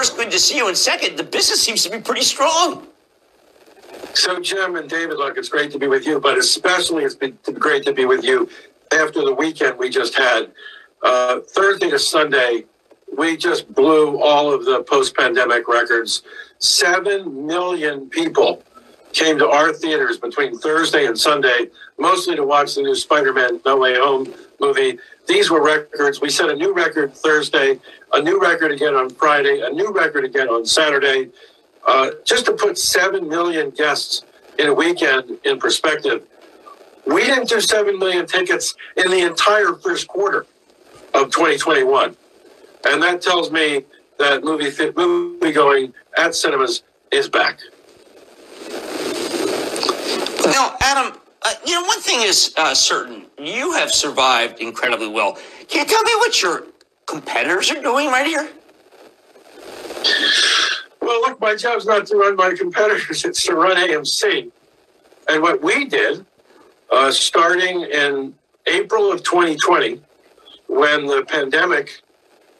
first, good to see you. And second, the business seems to be pretty strong. So, Jim and David, look, it's great to be with you, but especially it's been great to be with you after the weekend we just had. Uh, Thursday to Sunday, we just blew all of the post pandemic records. Seven million people came to our theaters between Thursday and Sunday, mostly to watch the new Spider Man No Way Home movie. These were records. We set a new record Thursday, a new record again on Friday, a new record again on Saturday. Uh, just to put 7 million guests in a weekend in perspective, we didn't do 7 million tickets in the entire first quarter of 2021. And that tells me that movie, movie going at cinemas is back. Now, Adam, uh, you know, one thing is uh, certain. You have survived incredibly well. Can you tell me what your competitors are doing right here? Well, look, my job's not to run my competitors, it's to run AMC. And what we did, uh, starting in April of 2020, when the pandemic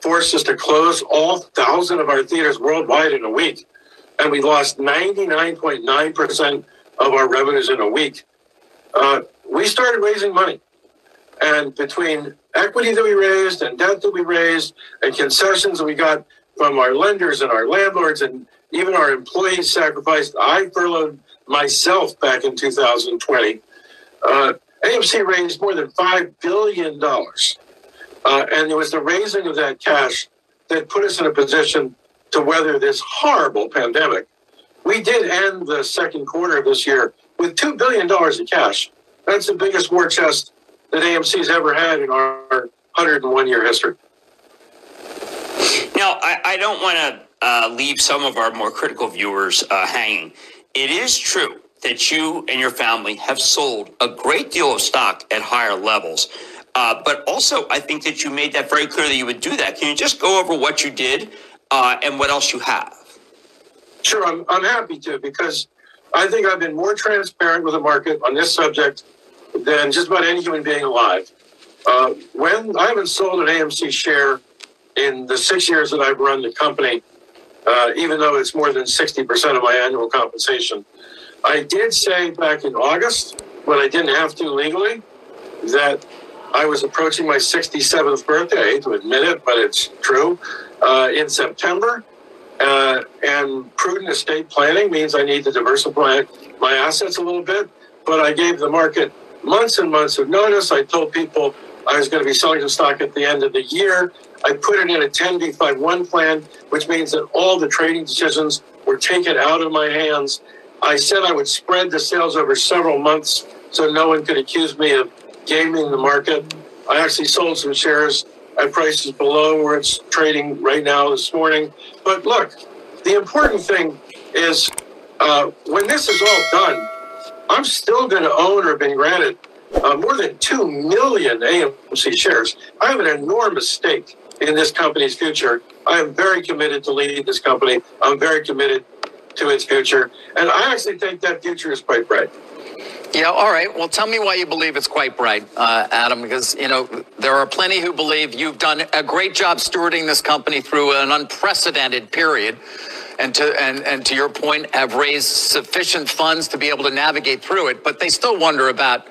forced us to close all thousand of our theaters worldwide in a week, and we lost 99.9% of our revenues in a week, uh, we started raising money. And between equity that we raised and debt that we raised and concessions that we got from our lenders and our landlords and even our employees sacrificed, I furloughed myself back in 2020. Uh, AMC raised more than $5 billion. Uh, and it was the raising of that cash that put us in a position to weather this horrible pandemic. We did end the second quarter of this year with $2 billion in cash. That's the biggest war chest that AMC's ever had in our 101 year history. Now, I, I don't want to uh, leave some of our more critical viewers uh, hanging. It is true that you and your family have sold a great deal of stock at higher levels. Uh, but also, I think that you made that very clear that you would do that. Can you just go over what you did uh, and what else you have? Sure, I'm, I'm happy to because I think I've been more transparent with the market on this subject than just about any human being alive. Uh, when I haven't sold an AMC share in the six years that I've run the company, uh, even though it's more than 60% of my annual compensation. I did say back in August, when I didn't have to legally, that I was approaching my 67th birthday. I hate to admit it, but it's true. Uh, in September, uh, and prudent estate planning means I need to diversify my assets a little bit. But I gave the market months and months of notice. I told people I was going to be selling the stock at the end of the year. I put it in a 10b5-1 plan, which means that all the trading decisions were taken out of my hands. I said I would spread the sales over several months so no one could accuse me of gaming the market. I actually sold some shares at prices below where it's trading right now this morning. But look, the important thing is uh, when this is all done, I'm still going to own or been granted uh, more than 2 million AMC shares. I have an enormous stake in this company's future. I am very committed to leading this company. I'm very committed to its future. And I actually think that future is quite bright. Yeah, all right. Well, tell me why you believe it's quite bright, uh, Adam, because, you know, there are plenty who believe you've done a great job stewarding this company through an unprecedented period. And to, and, and to your point, have raised sufficient funds to be able to navigate through it. But they still wonder about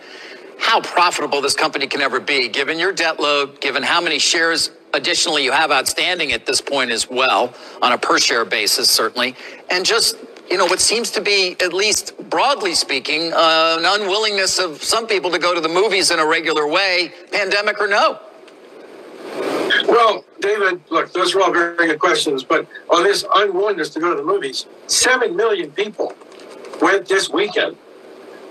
how profitable this company can ever be, given your debt load, given how many shares additionally you have outstanding at this point as well, on a per share basis, certainly, and just you know, what seems to be, at least broadly speaking, uh, an unwillingness of some people to go to the movies in a regular way, pandemic or no? Well, David, look, those are all very good questions, but on this unwillingness to go to the movies, 7 million people went this weekend.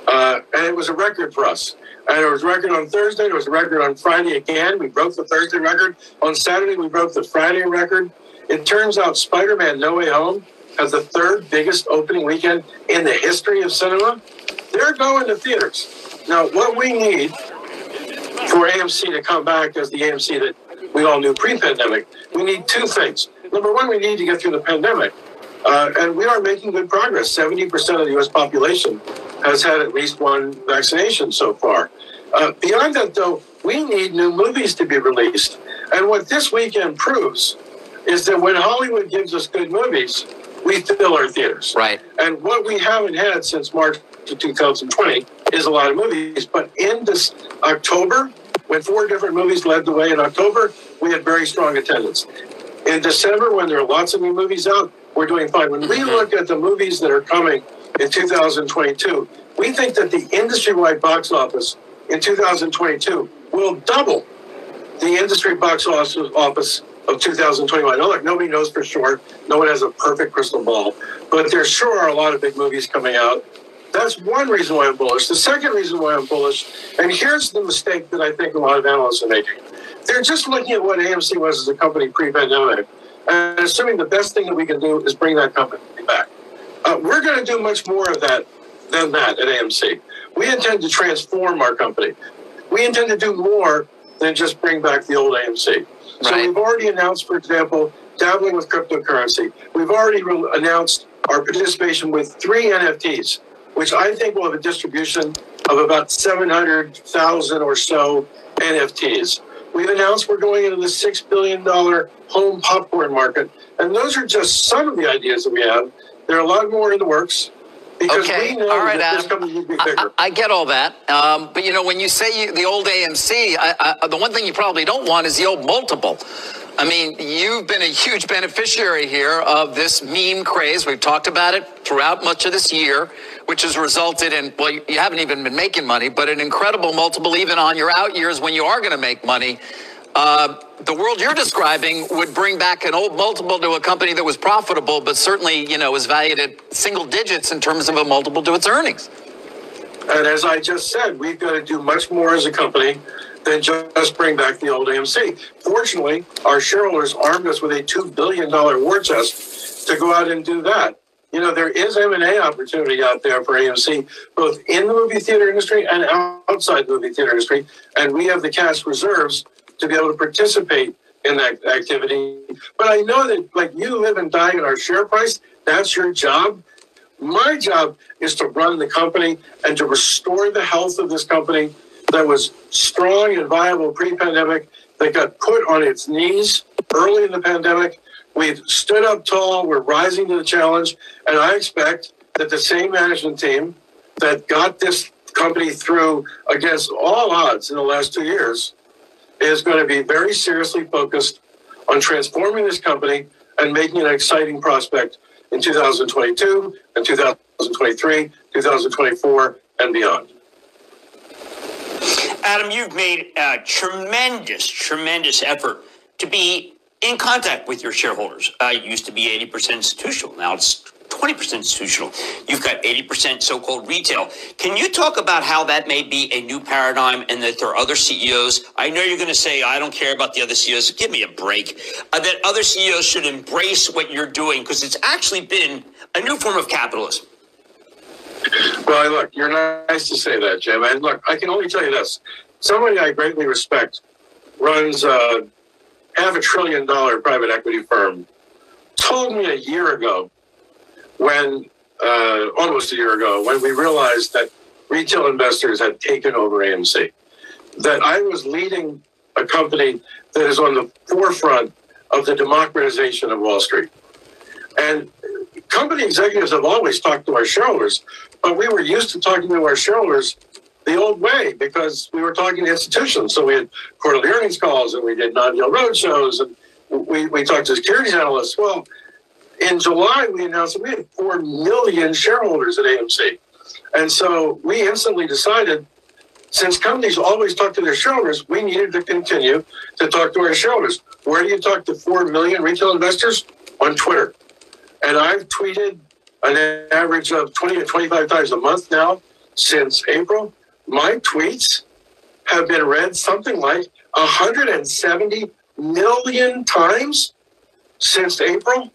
Uh, and it was a record for us. And it was a record on Thursday. It was a record on Friday again. We broke the Thursday record. On Saturday, we broke the Friday record. It turns out Spider Man No Way Home as the third biggest opening weekend in the history of cinema. They're going to theaters. Now, what we need for AMC to come back as the AMC that we all knew pre pandemic, we need two things. Number one, we need to get through the pandemic. Uh, and we are making good progress. 70% of the US population has had at least one vaccination so far. Uh, beyond that, though, we need new movies to be released. And what this weekend proves is that when Hollywood gives us good movies, we fill our theaters. Right. And what we haven't had since March of 2020 is a lot of movies. But in this October, when four different movies led the way in October, we had very strong attendance. In December, when there are lots of new movies out, we're doing fine. When we mm-hmm. look at the movies that are coming in 2022, we think that the industry wide box office in 2022 will double the industry box office of 2021. Look, nobody knows for sure. No one has a perfect crystal ball, but there sure are a lot of big movies coming out. That's one reason why I'm bullish. The second reason why I'm bullish, and here's the mistake that I think a lot of analysts are making. They're just looking at what AMC was as a company pre-pandemic and assuming the best thing that we can do is bring that company back. Uh, we're going to do much more of that than that at AMC. We intend to transform our company. We intend to do more than just bring back the old AMC. So Right. we've already announced, for example, dabbling with cryptocurrency. We've already re- announced our participation with three NFTs, which I think will have a distribution of about 700,000 or so NFTs. We've announced we're going into the $6 billion home popcorn market. And those are just some of the ideas that we have. There are a lot more in the works because Okay, all right, Adam. company will be I. I- get all that, um, but you know, when you say you, the old AMC, I, I, the one thing you probably don't want is the old multiple. I mean, you've been a huge beneficiary here of this meme craze. We've talked about it throughout much of this year, which has resulted in, well, you you haven't even been making money, but an incredible multiple even on your out years when you are going to make money. Uh, the world you're describing would bring back an old multiple to a company that was profitable, but certainly, you know, was valued at single digits in terms of a multiple to its earnings. And as I just said, we've got to do much more as a company than just bring back the old AMC. Fortunately, our shareholders armed us with a $2 billion war chest to go out and do that. You know, there is M&A opportunity out there for AMC, both in the movie theater industry and outside the movie theater industry. And we have the cash reserves to be able to participate in that activity. But I know that, like, you live and die in our share price. That's your job. My job is to run the company and to restore the health of this company that was strong and viable pre pandemic, that got put on its knees early in the pandemic. We've stood up tall, we're rising to the challenge, and I expect that the same management team that got this company through against all odds in the last two years is going to be very seriously focused on transforming this company and making it an exciting prospect in 2022 and 2023, 2024, and beyond. Adam, you've made a tremendous, tremendous effort to be in contact with your shareholders. Uh, it used to be 80% institutional. Now it's 20% institutional. You've got 80% so-called retail. Can you talk about how that may be a new paradigm and that there are other CEOs? I know you're going to say, I don't care about the other CEOs. Give me a break. Uh, that other CEOs should embrace what you're doing because it's actually been a new form of capitalism. Well, look, you're nice to say that, Jim. And look, I can only tell you this: somebody I greatly respect runs a half a trillion dollar private equity firm. Told me a year ago, when uh, almost a year ago, when we realized that retail investors had taken over AMC, that I was leading a company that is on the forefront of the democratization of Wall Street. And company executives have always talked to our shareholders, but we were used to talking to our shareholders the old way because we were talking to institutions. So we had quarterly earnings calls and we did non-deal roadshows and we, we talked to securities analysts. Well, in July, we announced that we had 4 million shareholders at AMC. And so we instantly decided, since companies always talk to their shareholders, we needed to continue to talk to our shareholders. Where do you talk to 4 million retail investors? On Twitter. And I've tweeted an average of 20 to 25 times a month now since April. My tweets have been read something like 170 million times since April.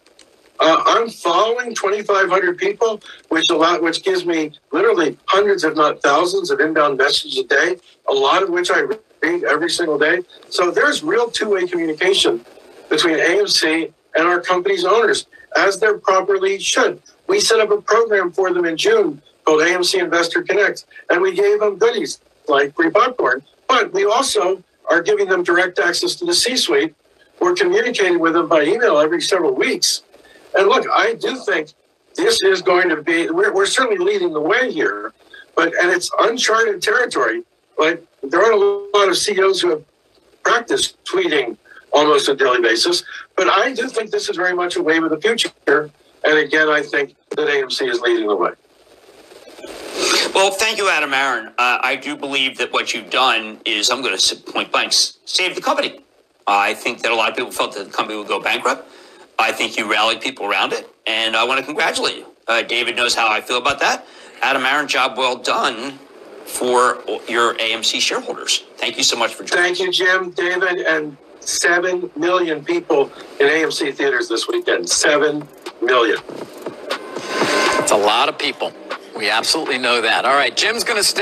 Uh, I'm following 2,500 people, which a lot, which gives me literally hundreds, if not thousands, of inbound messages a day. A lot of which I read every single day. So there's real two-way communication between AMC and our company's owners, as there properly should. We set up a program for them in June called AMC Investor Connect, and we gave them goodies like free popcorn. But we also are giving them direct access to the C-suite we're communicating with them by email every several weeks. And look, I do think this is going to be, we're, we're certainly leading the way here, but, and it's uncharted territory. But there aren't a lot of CEOs who have practiced tweeting almost on a daily basis. But I do think this is very much a wave of the future. And again, I think that AMC is leading the way. Well, thank you, Adam Aron. Uh, I do believe that what you've done is, I'm going to point blank, save the company. I think that a lot of people felt that the company would go bankrupt. I think you rallied people around it, and I want to congratulate you. Uh, David knows how I feel about that. Adam Aron, job well done for your AMC shareholders. Thank you so much for joining. Thank you, Jim, David, and 7 million people in AMC theaters this weekend. 7 million. It's a lot of people. We absolutely know that. All right, Jim's going to stick.